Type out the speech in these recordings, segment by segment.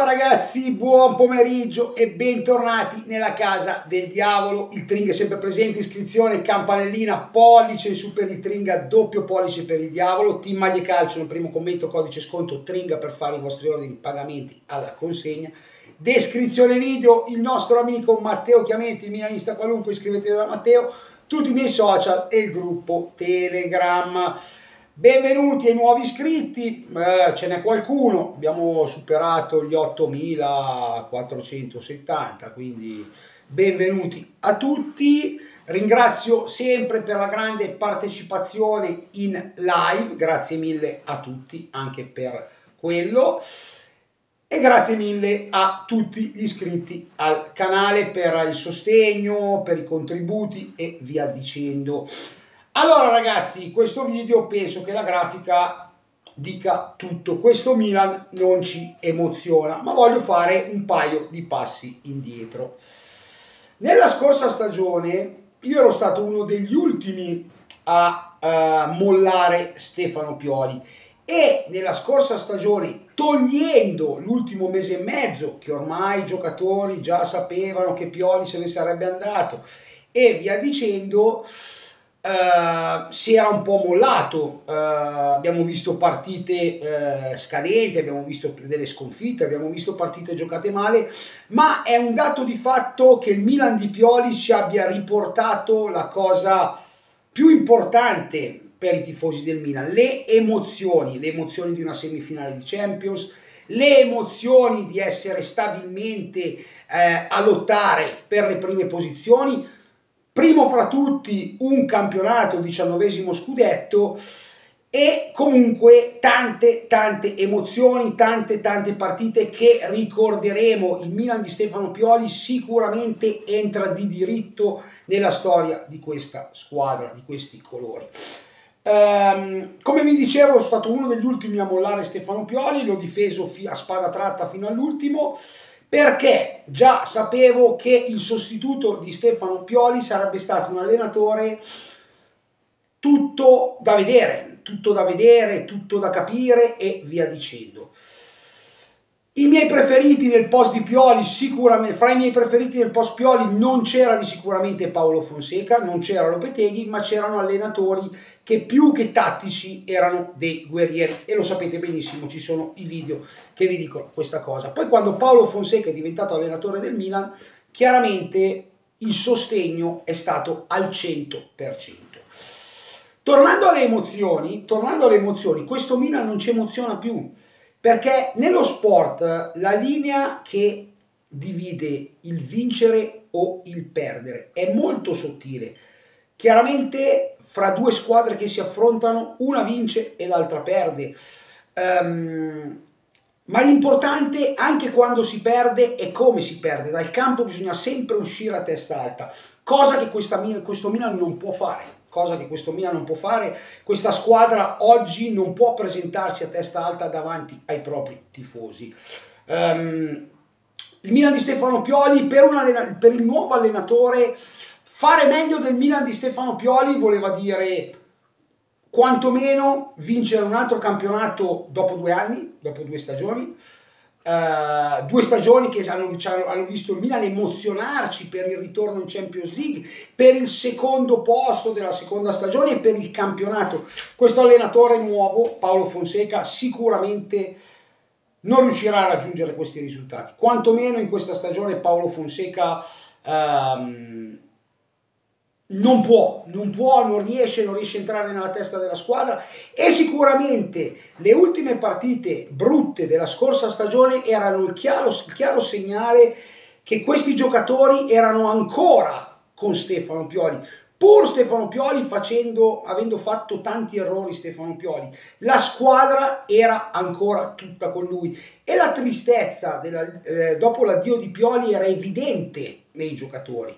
Qua ragazzi, buon pomeriggio e bentornati nella casa del diavolo. Il Tring è sempre presente, iscrizione, campanellina, pollice in su per il Tringa, doppio pollice per il diavolo. Team Maglie Calcio nel primo commento, codice sconto Tringa per fare i vostri ordini, pagamenti alla consegna. Descrizione video, il nostro amico Matteo Chiamenti, il milanista qualunque, iscrivetevi da Matteo, tutti i miei social e il gruppo Telegram. Benvenuti ai nuovi iscritti, eh, ce n'è qualcuno, abbiamo superato gli 8470, quindi benvenuti a tutti. Ringrazio sempre per la grande partecipazione in live, grazie mille a tutti anche per quello e grazie mille a tutti gli iscritti al canale per il sostegno, per i contributi e via dicendo. Allora ragazzi, questo video penso che la grafica dica tutto. Questo Milan non ci emoziona, ma voglio fare un paio di passi indietro. Nella scorsa stagione io ero stato uno degli ultimi a uh, mollare Stefano Pioli e nella scorsa stagione togliendo l'ultimo mese e mezzo che ormai i giocatori già sapevano che Pioli se ne sarebbe andato e via dicendo Uh, si era un po' mollato, uh, abbiamo visto partite uh, scadenti, abbiamo visto delle sconfitte, abbiamo visto partite giocate male, ma è un dato di fatto che il Milan di Pioli ci abbia riportato la cosa più importante per i tifosi del Milan, le emozioni, le emozioni di una semifinale di Champions, le emozioni di essere stabilmente eh, a lottare per le prime posizioni, primo fra tutti un campionato, diciannovesimo scudetto e comunque tante tante emozioni, tante tante partite che ricorderemo. Il Milan di Stefano Pioli sicuramente entra di diritto nella storia di questa squadra, di questi colori. Um, come vi dicevo, sono stato uno degli ultimi a mollare Stefano Pioli, l'ho difeso a spada tratta fino all'ultimo perché già sapevo che il sostituto di Stefano Pioli sarebbe stato un allenatore tutto da vedere, tutto da vedere, tutto da capire e via dicendo. I miei preferiti del post di Pioli, sicuramente, fra i miei preferiti del post Pioli non c'era di sicuramente Paolo Fonseca, non c'era Lopeteghi, ma c'erano allenatori che più che tattici erano dei guerrieri e lo sapete benissimo, ci sono i video che vi dicono questa cosa. Poi quando Paolo Fonseca è diventato allenatore del Milan, chiaramente il sostegno è stato al 100%. Tornando alle emozioni, tornando alle emozioni, questo Milan non ci emoziona più perché nello sport la linea che divide il vincere o il perdere è molto sottile. Chiaramente fra due squadre che si affrontano una vince e l'altra perde. Um, ma l'importante anche quando si perde è come si perde. Dal campo bisogna sempre uscire a testa alta, cosa che questa, questo Milan non può fare cosa che questo Milan non può fare. Questa squadra oggi non può presentarsi a testa alta davanti ai propri tifosi. Um, il Milan di Stefano Pioli per, un per il nuovo allenatore fare meglio del Milan di Stefano Pioli voleva dire quantomeno vincere un altro campionato dopo due anni, dopo due stagioni, Uh, due stagioni che hanno, hanno, visto il Milan emozionarci per il ritorno in Champions League, per il secondo posto della seconda stagione e per il campionato. Questo allenatore nuovo, Paolo Fonseca, sicuramente non riuscirà a raggiungere questi risultati. Quantomeno in questa stagione Paolo Fonseca um, non può, non può, non riesce, non riesce a entrare nella testa della squadra. E sicuramente le ultime partite brutte della scorsa stagione erano il chiaro, il chiaro segnale che questi giocatori erano ancora con Stefano Pioli, pur Stefano Pioli facendo, avendo fatto tanti errori Stefano Pioli, la squadra era ancora tutta con lui. E la tristezza della, eh, dopo l'addio di Pioli era evidente nei giocatori.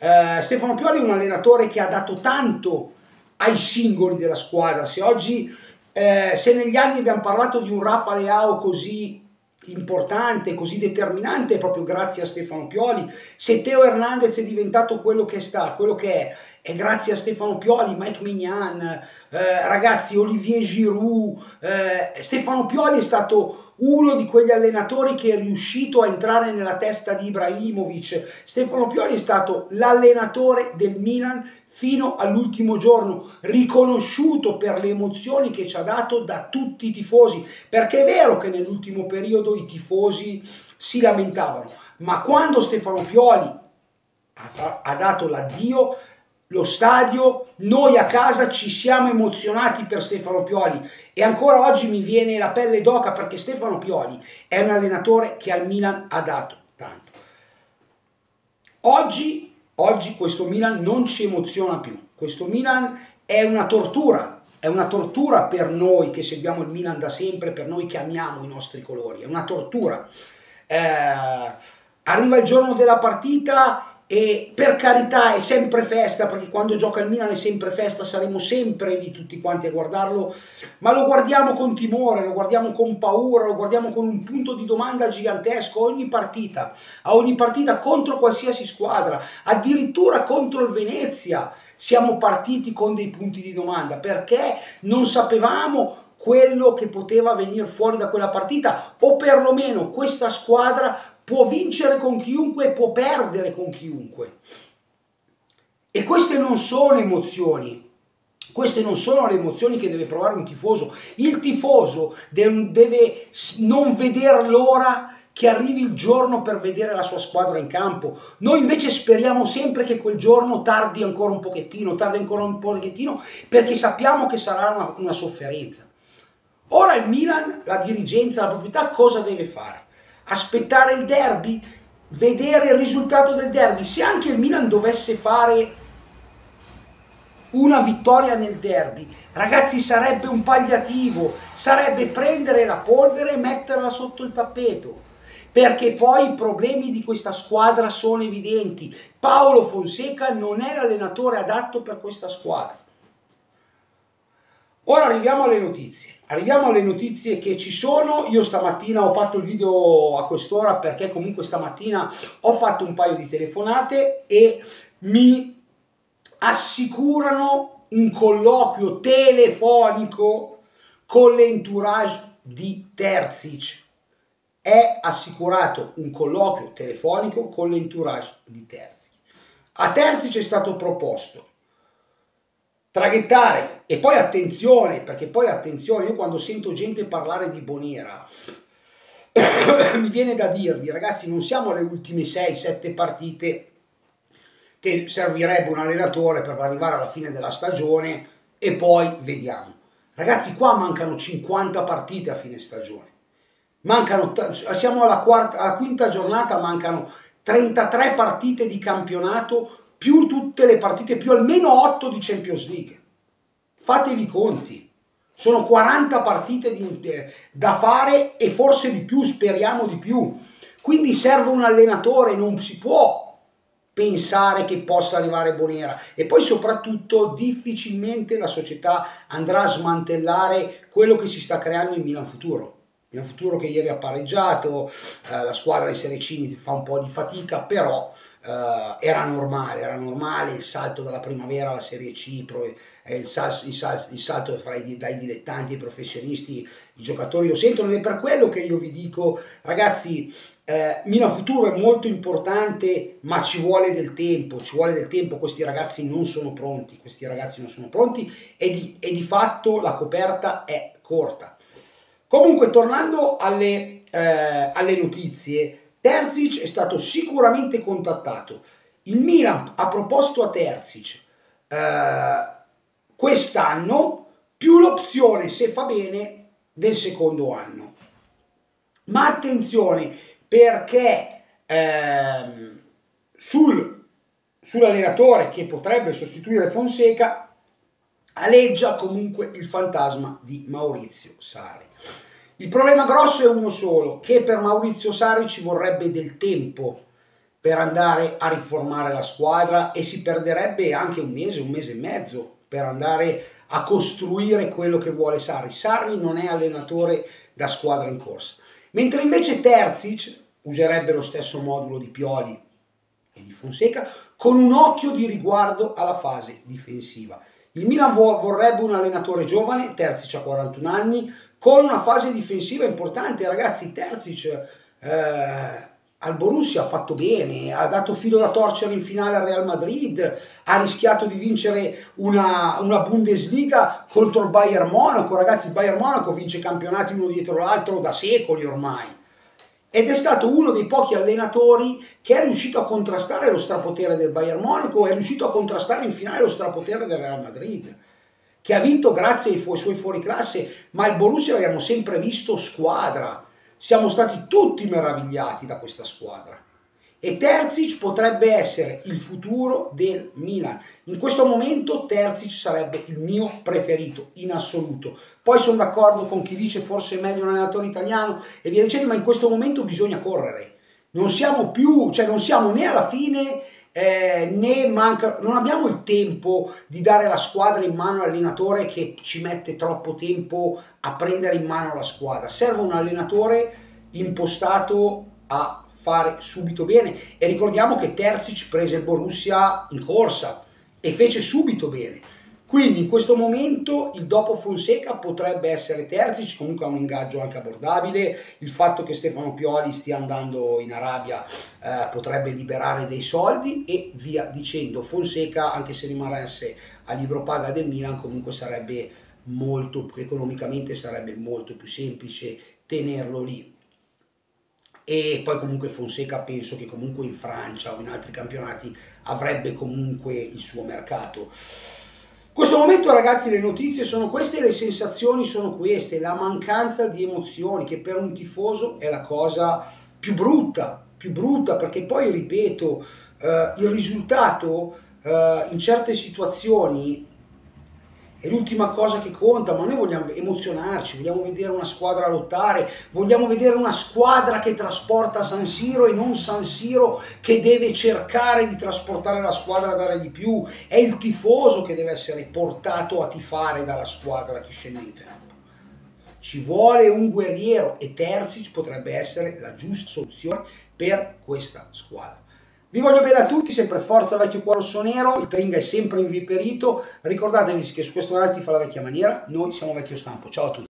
Eh, Stefano Pioli è un allenatore che ha dato tanto ai singoli della squadra. Se oggi, eh, se negli anni abbiamo parlato di un Rafa Leao così importante, così determinante, proprio grazie a Stefano Pioli, se Teo Hernandez è diventato quello che sta, quello che è, è grazie a Stefano Pioli, Mike Mignan, eh, ragazzi, Olivier Giroud. Eh, Stefano Pioli è stato uno di quegli allenatori che è riuscito a entrare nella testa di Ibrahimovic. Stefano Pioli è stato l'allenatore del Milan fino all'ultimo giorno, riconosciuto per le emozioni che ci ha dato da tutti i tifosi, perché è vero che nell'ultimo periodo i tifosi si lamentavano, ma quando Stefano Pioli ha, dato l'addio, lo stadio, noi a casa ci siamo emozionati per Stefano Pioli e ancora oggi mi viene la pelle d'oca perché Stefano Pioli è un allenatore che al Milan ha dato tanto. Oggi, oggi questo Milan non ci emoziona più, questo Milan è una tortura, è una tortura per noi che seguiamo il Milan da sempre, per noi che amiamo i nostri colori, è una tortura. Eh, arriva il giorno della partita e per carità è sempre festa perché quando gioca il Milan è sempre festa saremo sempre lì tutti quanti a guardarlo ma lo guardiamo con timore lo guardiamo con paura lo guardiamo con un punto di domanda gigantesco ogni partita a ogni partita contro qualsiasi squadra addirittura contro il Venezia siamo partiti con dei punti di domanda perché non sapevamo quello che poteva venire fuori da quella partita o perlomeno questa squadra può vincere con chiunque può perdere con chiunque. E queste non sono emozioni. Queste non sono le emozioni che deve provare un tifoso. Il tifoso deve non vedere l'ora che arrivi il giorno per vedere la sua squadra in campo. Noi invece speriamo sempre che quel giorno tardi ancora un pochettino, tardi ancora un pochettino, perché sappiamo che sarà una, una sofferenza. Ora il Milan, la dirigenza, la proprietà cosa deve fare? Aspettare il derby, vedere il risultato del derby. Se anche il Milan dovesse fare una vittoria nel derby, ragazzi, sarebbe un pagliativo, sarebbe prendere la polvere e metterla sotto il tappeto. Perché poi i problemi di questa squadra sono evidenti. Paolo Fonseca non è l'allenatore adatto per questa squadra. Ora arriviamo alle notizie. Arriviamo alle notizie che ci sono. Io stamattina ho fatto il video a quest'ora perché comunque stamattina ho fatto un paio di telefonate e mi assicurano un colloquio telefonico con l'entourage di Terzic. È assicurato un colloquio telefonico con l'entourage di Terzic. A Terzic è stato proposto traghettare e poi attenzione, perché poi attenzione, io quando sento gente parlare di Bonera mi viene da dirvi, ragazzi, non siamo alle ultime 6-7 partite che servirebbe un allenatore per arrivare alla fine della stagione e poi vediamo. Ragazzi, qua mancano 50 partite a fine stagione. Mancano, siamo alla, quarta, alla quinta giornata, mancano 33 partite di campionato più tutte le partite, più almeno 8 di Champions League. Fatevi conti. Sono 40 partite di, eh, da fare e forse di più, speriamo di più. Quindi serve un allenatore, non si può pensare che possa arrivare Bonera e poi soprattutto difficilmente la società andrà a smantellare quello che si sta creando in Milan Futuro. Milan Futuro che ieri ha pareggiato, eh, la squadra di Serie C fa un po' di fatica, però Uh, era normale, era normale il salto dalla primavera alla Serie C, pro, eh, il, salto, il, salto, il salto i, dai dilettanti ai professionisti, i giocatori lo sentono ed è per quello che io vi dico, ragazzi, eh, Milan Futuro è molto importante, ma ci vuole del tempo, ci vuole del tempo, questi ragazzi non sono pronti, questi ragazzi non sono pronti e di, e di fatto la coperta è corta. Comunque, tornando alle, eh, alle notizie, Terzic è stato sicuramente contattato. Il Milan ha proposto a Terzic eh, quest'anno più l'opzione, se fa bene, del secondo anno. Ma attenzione perché ehm, sul, sull'allenatore che potrebbe sostituire Fonseca aleggia comunque il fantasma di Maurizio Sarri. Il problema grosso è uno solo, che per Maurizio Sarri ci vorrebbe del tempo per andare a riformare la squadra e si perderebbe anche un mese, un mese e mezzo per andare a costruire quello che vuole Sarri. Sarri non è allenatore da squadra in corsa. Mentre invece Terzic userebbe lo stesso modulo di Pioli e di Fonseca, con un occhio di riguardo alla fase difensiva. Il Milan vorrebbe un allenatore giovane, Terzic ha 41 anni, con una fase difensiva importante. Ragazzi, Terzic eh, al Borussia ha fatto bene, ha dato filo da torcere in finale al Real Madrid, ha rischiato di vincere una, una Bundesliga contro il Bayern Monaco. Ragazzi, il Bayern Monaco vince campionati uno dietro l'altro da secoli ormai. Ed è stato uno dei pochi allenatori che è riuscito a contrastare lo strapotere del Bayern Monaco, è riuscito a contrastare in finale lo strapotere del Real Madrid che ha vinto grazie ai suoi fuoriclasse, ma il Borussia l'abbiamo sempre visto squadra. Siamo stati tutti meravigliati da questa squadra. E Terzic potrebbe essere il futuro del Milan. In questo momento Terzic sarebbe il mio preferito in assoluto. Poi sono d'accordo con chi dice forse è meglio un allenatore italiano e via dicendo, ma in questo momento bisogna correre. Non siamo più, cioè non siamo né alla fine eh, né manca, non abbiamo il tempo di dare la squadra in mano all'allenatore che ci mette troppo tempo a prendere in mano la squadra. Serve un allenatore impostato a fare subito bene e ricordiamo che Terzic prese il Borussia in corsa e fece subito bene quindi in questo momento il dopo Fonseca potrebbe essere Terzic, comunque ha un ingaggio anche abbordabile, il fatto che Stefano Pioli stia andando in Arabia eh, potrebbe liberare dei soldi e via dicendo. Fonseca, anche se rimanesse a libro paga del Milan, comunque sarebbe molto, economicamente sarebbe molto più semplice tenerlo lì e poi comunque Fonseca penso che comunque in Francia o in altri campionati avrebbe comunque il suo mercato questo momento ragazzi le notizie sono queste, le sensazioni sono queste, la mancanza di emozioni che per un tifoso è la cosa più brutta, più brutta perché poi ripeto, eh, il risultato eh, in certe situazioni è l'ultima cosa che conta, ma noi vogliamo emozionarci, vogliamo vedere una squadra lottare, vogliamo vedere una squadra che trasporta San Siro e non San Siro che deve cercare di trasportare la squadra a dare di più, è il tifoso che deve essere portato a tifare dalla squadra che scende in campo. Ci vuole un guerriero e Terzic potrebbe essere la giusta soluzione per questa squadra. Vi voglio bene a tutti, sempre forza vecchio cuore rosso nero, il Tringa è sempre inviperito, ricordatevi che su questo canale si fa la vecchia maniera, noi siamo vecchio stampo, ciao a tutti.